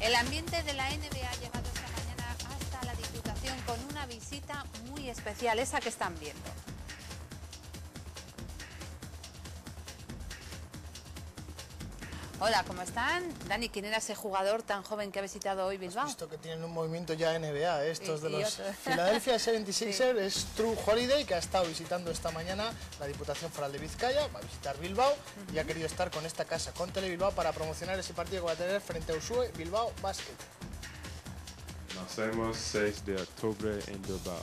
El ambiente de la NBA ha llegado esta mañana hasta la Diputación con una visita muy especial, esa que están viendo. Hola, ¿cómo están? Dani, ¿quién era ese jugador tan joven que ha visitado hoy Bilbao? Has visto que tienen un movimiento ya NBA, ¿eh? estos Y- de y los. Philadelphia 76ers, es True Holiday, que ha estado visitando esta mañana la Diputación Foral de Vizcaya, va a visitar Bilbao y ha querido estar con esta casa, con Tele Bilbao, para promocionar ese partido que va a tener frente a Usue Bilbao Basket. Nacemos 6 de octubre en Bilbao.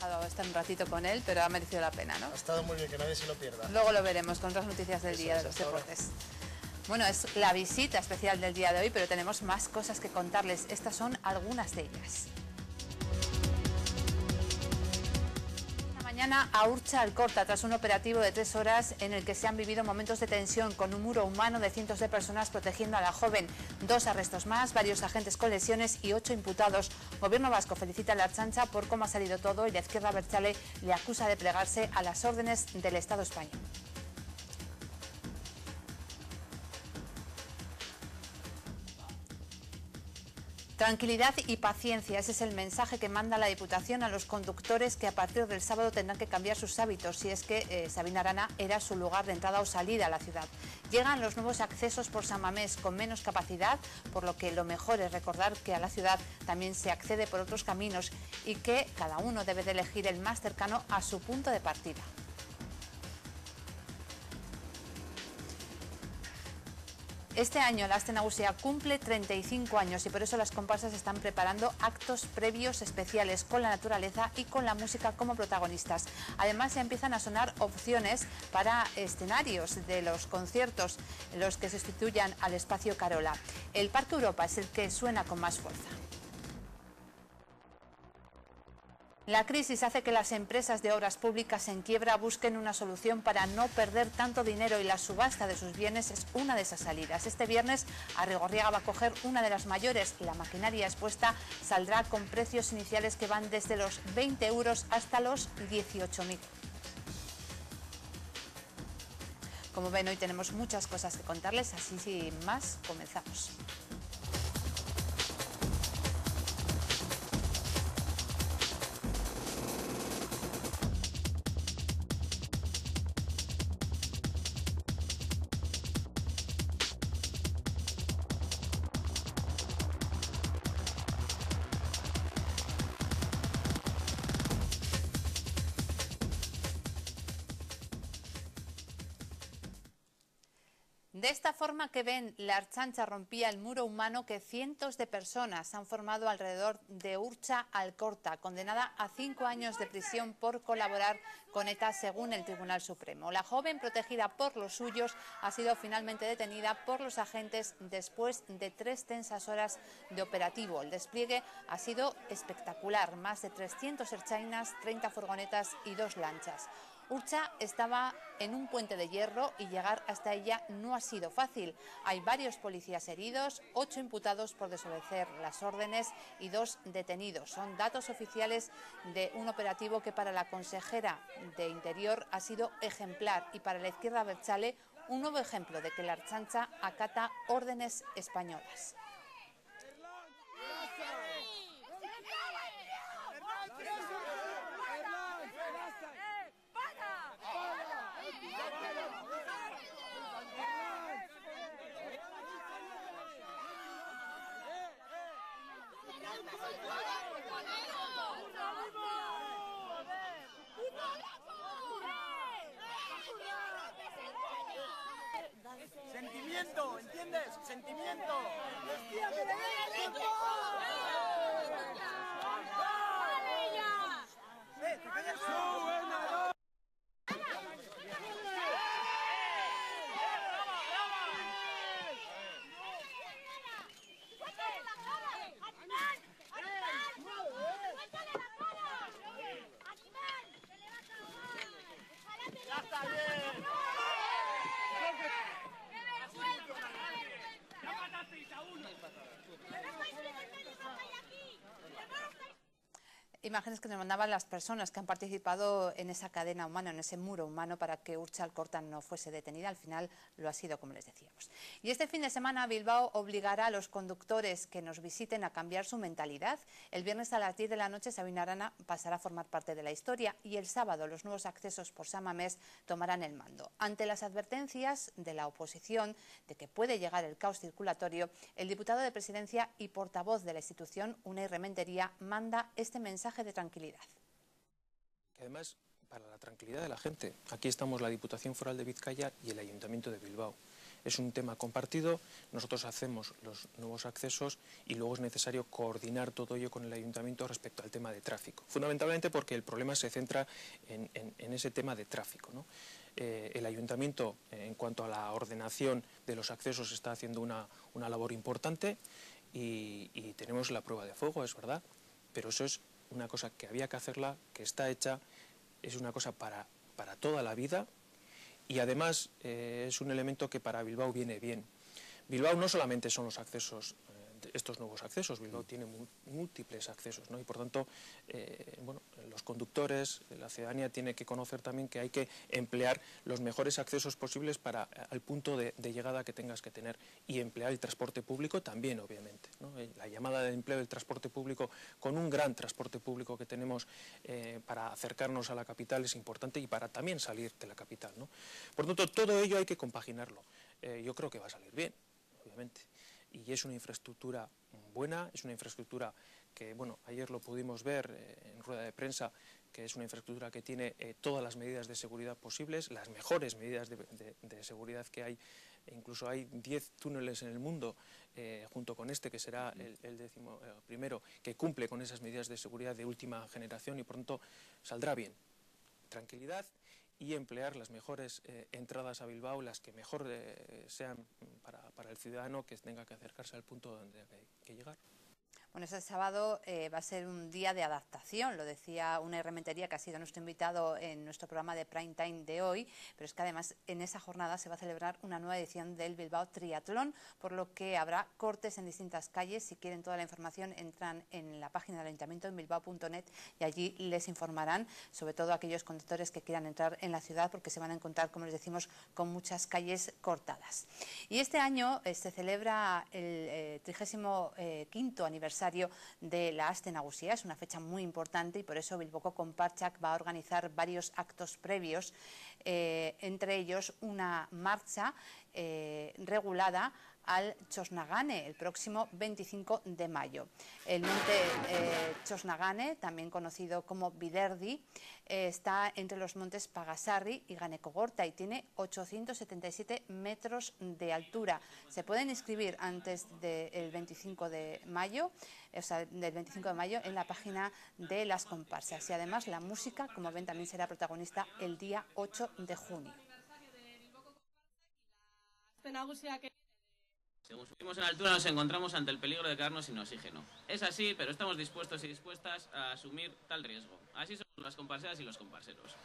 Dejado estar un ratito con él, pero ha merecido la pena, ¿no? Ha estado muy bien, que nadie se lo pierda. Luego lo veremos con otras noticias del Eso día de los ahora. deportes. Bueno, es la visita especial del día de hoy, pero tenemos más cosas que contarles. Estas son algunas de ellas. Mañana a Urcha Alcorta, tras un operativo de tres horas en el que se han vivido momentos de tensión con un muro humano de cientos de personas protegiendo a la joven. Dos arrestos más, varios agentes con lesiones y ocho imputados. Gobierno vasco felicita a la chancha por cómo ha salido todo y la izquierda Berchale le acusa de plegarse a las órdenes del Estado español. Tranquilidad y paciencia, ese es el mensaje que manda la Diputación a los conductores que a partir del sábado tendrán que cambiar sus hábitos si es que eh, Sabina Arana era su lugar de entrada o salida a la ciudad. Llegan los nuevos accesos por San Mamés con menos capacidad, por lo que lo mejor es recordar que a la ciudad también se accede por otros caminos y que cada uno debe de elegir el más cercano a su punto de partida. Este año la Aste Nagusia cumple 35 años y por eso las comparsas están preparando actos previos especiales con la naturaleza y con la música como protagonistas. Además se empiezan a sonar opciones para escenarios de los conciertos, los que sustituyan al espacio Carola. El Parque Europa es el que suena con más fuerza. La crisis hace que las empresas de obras públicas en quiebra busquen una solución para no perder tanto dinero y la subasta de sus bienes es una de esas salidas. Este viernes Arrigorriaga va a coger una de las mayores. La maquinaria expuesta saldrá con precios iniciales que van desde los 20 euros hasta los 18.000. Como ven, hoy tenemos muchas cosas que contarles, así sin más, comenzamos. De esta forma que ven, la Archancha rompía el muro humano que cientos de personas han formado alrededor de Urcha Alcorta, condenada a cinco años de prisión por colaborar con ETA según el Tribunal Supremo. La joven, protegida por los suyos, ha sido finalmente detenida por los agentes después de tres tensas horas de operativo. El despliegue ha sido espectacular, más de 300 erchainas, 30 furgonetas y dos lanchas. Urcha estaba en un puente de hierro y llegar hasta ella no ha sido fácil. Hay varios policías heridos, ocho imputados por desobedecer las órdenes y dos detenidos. Son datos oficiales de un operativo que para la consejera de Interior ha sido ejemplar y para la izquierda Berchale un nuevo ejemplo de que la Archancha acata órdenes españolas. Sentimiento, ¿entiendes? Sentimiento. Eh, te callas. ¡Ya matasteis a uno! Imágenes que nos mandaban las personas que han participado en esa cadena humana, en ese muro humano para que Urcha Alcorta no fuese detenida. Al final lo ha sido, como les decíamos. Y este fin de semana Bilbao obligará a los conductores que nos visiten a cambiar su mentalidad. El viernes a las 10 de la noche Sabina Arana pasará a formar parte de la historia y el sábado los nuevos accesos por Samamés tomarán el mando. Ante las advertencias de la oposición de que puede llegar el caos circulatorio, el diputado de presidencia y portavoz de la institución, Unai Rementería, manda este mensaje de tranquilidad. además, para la tranquilidad de la gente, aquí estamos la Diputación Foral de Vizcaya y el Ayuntamiento de Bilbao. Es un tema compartido, nosotros hacemos los nuevos accesos y luego es necesario coordinar todo ello con el ayuntamiento respecto al tema de tráfico. Fundamentalmente porque el problema se centra en, ese tema de tráfico. Eh, el ayuntamiento, en cuanto a la ordenación de los accesos, está haciendo una, labor importante y, y tenemos la prueba de fuego, es verdad, pero eso es una cosa que había que hacerla, que está hecha, es una cosa para, para toda la vida y además eh, es un elemento que para Bilbao viene bien. Bilbao no solamente son los accesos estos nuevos accesos. Bilbao tiene múltiples accesos, ¿no? Y por tanto, eh, bueno, los conductores, la ciudadanía tiene que conocer también que hay que emplear los mejores accesos posibles para eh, al punto de, llegada que tengas que tener y emplear el transporte público también, obviamente. Eh, la llamada de empleo del transporte público con un gran transporte público que tenemos para acercarnos a la capital es importante y para también salir de la capital. ¿no? Por tanto, todo ello hay que compaginarlo. yo creo que va a salir bien, obviamente y es una infraestructura buena, es una infraestructura que, bueno, ayer lo pudimos ver eh, en rueda de prensa, que es una infraestructura que tiene eh, todas las medidas de seguridad posibles, las mejores medidas de, seguridad que hay, e incluso hay 10 túneles en el mundo, eh, junto con este, que será el, décimo primero, que cumple con esas medidas de seguridad de última generación y pronto saldrá bien. Tranquilidad y emplear las mejores eh, entradas a Bilbao, las que mejor eh, sean para, para, el ciudadano que tenga que acercarse al punto donde hay que llegar. Bueno, este sábado eh, va a ser un día de adaptación, lo decía una herramentería que ha sido nuestro invitado en nuestro programa de Prime Time de hoy, pero es que además en esa jornada se va a celebrar una nueva edición del Bilbao Triatlón, por lo que habrá cortes en distintas calles. Si quieren toda la información, entran en la página del Ayuntamiento en bilbao.net y allí les informarán, sobre todo aquellos conductores que quieran entrar en la ciudad, porque se van a encontrar, como les decimos, con muchas calles cortadas. Y este año eh, se celebra el 35 eh, de la Aste Es una fecha muy importante y por eso Bilboko Comparchak va a organizar varios actos previos, eh, entre ellos una marcha eh, regulada al Chosnagane el próximo 25 de mayo. El monte eh, Chosnagane, también conocido como Biderdi, eh, está entre los montes Pagasarri y Ganekogorta y tiene 877 metros de altura. Se pueden inscribir antes del 25 de mayo, o sea, del 25 de mayo en la página de las comparsas. Y además la música, como ven, también será protagonista el día 8 de junio. Según subimos en altura nos encontramos ante el peligro de quedarnos sin oxígeno. Es así, pero estamos dispuestos y dispuestas a asumir tal riesgo. Así son las comparseras y los comparseros.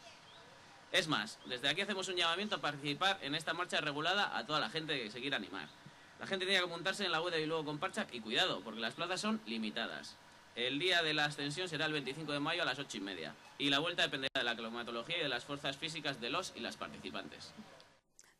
Es más, desde aquí hacemos un llamamiento a participar en esta marcha regulada a toda la gente que se quiera animar. La gente tiene que apuntarse en la web de Bilbao Comparcha y cuidado, porque las plazas son limitadas. El día de la ascensión será el 25 de mayo a las 8 y media. Y la vuelta dependerá de la climatología y de las fuerzas físicas de los y las participantes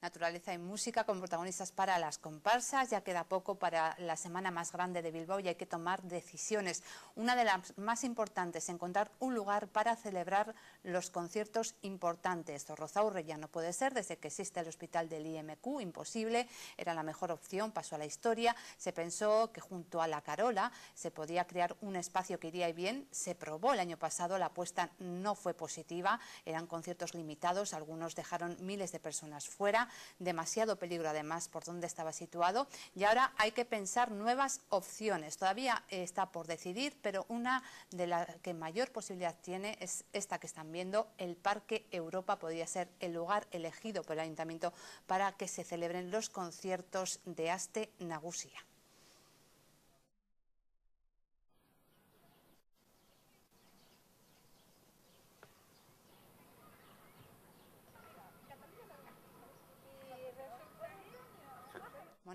naturaleza y música con protagonistas para las comparsas. Ya queda poco para la semana más grande de Bilbao y hay que tomar decisiones. Una de las más importantes, encontrar un lugar para celebrar los conciertos importantes. Zorrozaurre ya no puede ser desde que existe el hospital del IMQ, imposible, era la mejor opción, pasó a la historia. Se pensó que junto a la Carola se podía crear un espacio que iría bien. Se probó el año pasado, la apuesta no fue positiva, eran conciertos limitados, algunos dejaron miles de personas fuera demasiado peligro además por donde estaba situado y ahora hay que pensar nuevas opciones. Todavía está por decidir, pero una de las que mayor posibilidad tiene es esta que están viendo, el Parque Europa podría ser el lugar elegido por el Ayuntamiento para que se celebren los conciertos de Aste Nagusia.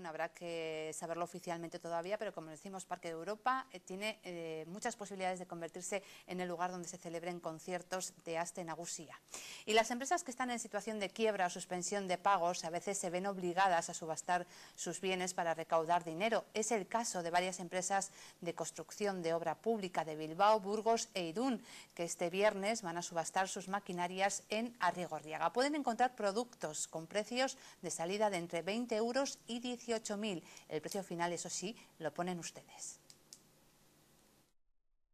bueno, habrá que saberlo oficialmente todavía, pero como decimos, Parque de Europa eh, tiene eh, muchas posibilidades de convertirse en el lugar donde se celebren conciertos de Aste Nagusía. Y las empresas que están en situación de quiebra o suspensión de pagos a veces se ven obligadas a subastar sus bienes para recaudar dinero. Es el caso de varias empresas de construcción de obra pública de Bilbao, Burgos e Irún, que este viernes van a subastar sus maquinarias en Arrigorriaga. Pueden encontrar productos con precios de salida de entre 20 euros y 18.000. El precio final, eso sí, lo ponen ustedes.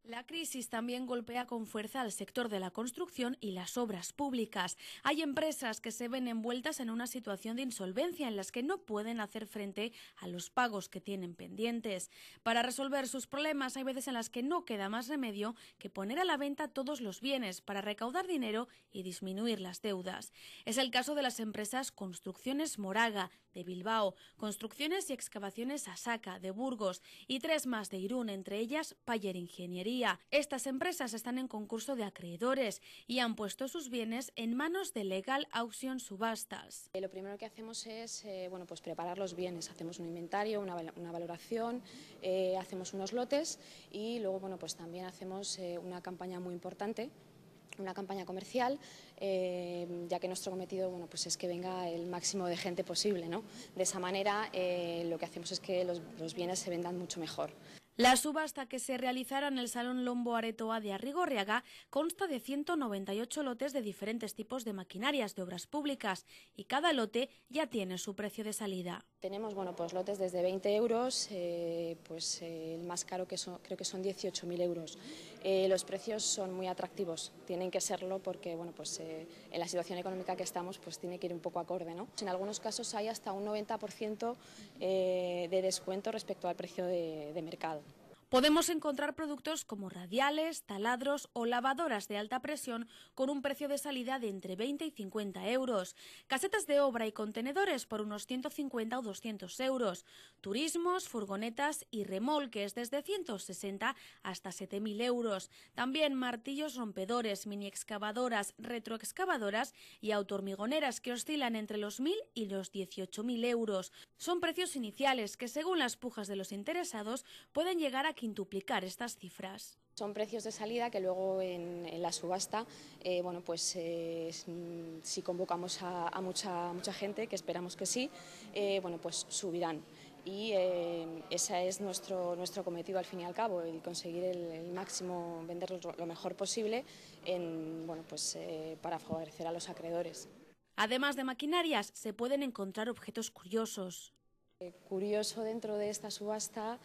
La crisis también golpea con fuerza al sector de la construcción y las obras públicas. Hay empresas que se ven envueltas en una situación de insolvencia en las que no pueden hacer frente a los pagos que tienen pendientes. Para resolver sus problemas hay veces en las que no queda más remedio que poner a la venta todos los bienes para recaudar dinero y disminuir las deudas. Es el caso de las empresas Construcciones Moraga, de Bilbao, Construcciones y Excavaciones Asaca, de Burgos y tres más de Irún, entre ellas Payer Ingeniería. Estas empresas están en concurso de acreedores y han puesto sus bienes en manos de Legal Auction Subastas. Eh, lo primero que hacemos es eh, bueno, pues preparar los bienes, hacemos un inventario, una, valoración, eh, hacemos unos lotes y luego bueno, pues también hacemos una campaña muy importante una campaña comercial, ya que nuestro cometido bueno, pues es que venga el máximo de gente posible. ¿no? De esa manera lo que hacemos es que los bienes se vendan mucho mejor. La subasta que se realizará en el Salón Lombo Aretoa de Arrigorriaga consta de 198 lotes de diferentes tipos de maquinarias de obras públicas y cada lote ya tiene su precio de salida. Tenemos bueno, pues lotes desde 20 euros, eh, pues eh, el más caro que son, creo que son 18.000 euros. Eh, los precios son muy atractivos, tienen que serlo porque bueno, pues, en la situación económica que estamos pues tiene que ir un poco acorde. ¿no? En algunos casos hay hasta un 90% de descuento respecto al precio de, de mercado. Podemos encontrar productos como radiales, taladros o lavadoras de alta presión con un precio de salida de entre 20 y 50 euros, casetas de obra y contenedores por unos 150 o 200 euros, turismos, furgonetas y remolques desde 160 hasta 7.000 euros, también martillos rompedores, mini excavadoras, retroexcavadoras y autohormigoneras que oscilan entre los 1.000 y los 18.000 euros. Son precios iniciales que según las pujas de los interesados pueden llegar a quintuplicar estas cifras. Son precios de salida que luego en, la subasta, eh, bueno, pues eh, si convocamos a, mucha, mucha gente, que esperamos que sí, eh, bueno, pues subirán. Y ese es nuestro, nuestro cometido al fin y al cabo, el conseguir el, máximo, vender lo, mejor posible en, bueno, pues, para favorecer a los acreedores. Además de maquinarias, se pueden encontrar objetos curiosos. Curioso dentro de esta subasta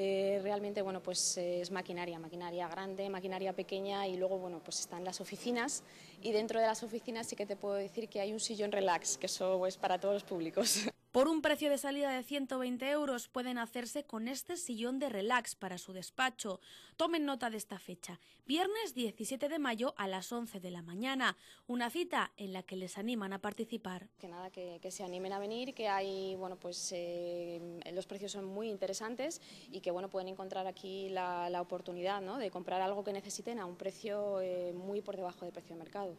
eh, realmente bueno, pues, eh, es maquinaria, maquinaria grande, maquinaria pequeña y luego bueno, pues están las oficinas y dentro de las oficinas sí que te puedo decir que hay un sillón relax, que eso es para todos los públicos. Por un precio de salida de 120 euros pueden hacerse con este sillón de relax para su despacho. Tomen nota de esta fecha, viernes 17 de mayo a las 11 de la mañana, una cita en la que les animan a participar. Que nada, que, se animen a venir, que hay, bueno, pues eh, los precios son muy interesantes y que bueno, pueden encontrar aquí la, oportunidad ¿no? de comprar algo que necesiten a un precio eh, muy por debajo del precio de mercado.